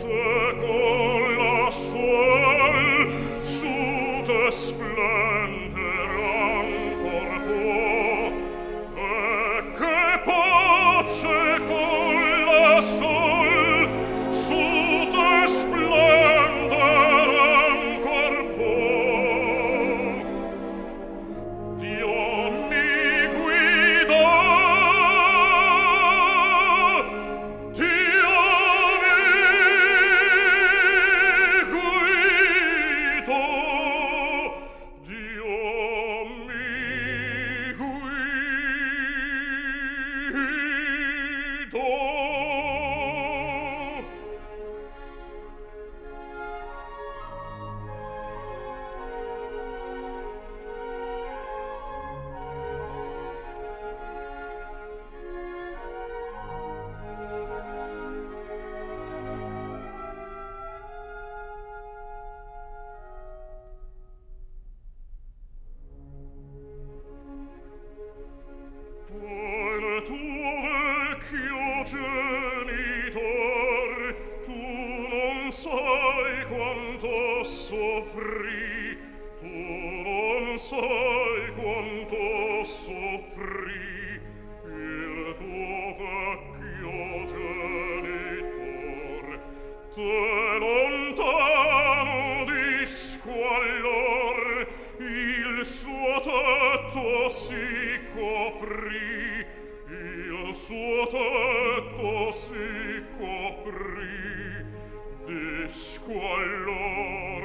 Sure. genitor tu non sai quanto soffri tu non sai quanto soffri. Il tuo vecchio genitor te lontano di squallor il suo tetto si coprì suo tetto si coprì di squallore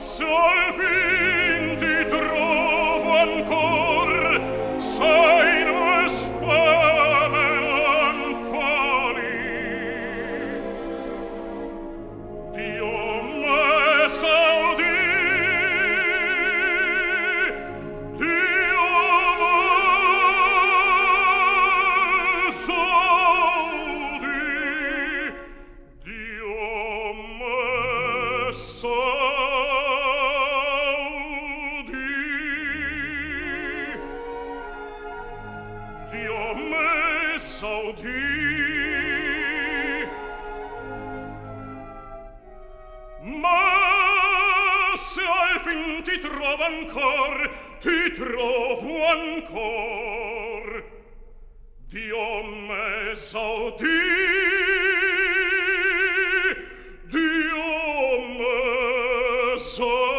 sol Dio me saudi Ma se al ti trovo ancor ti trovo ancor. Dio me saudi Dio me saudi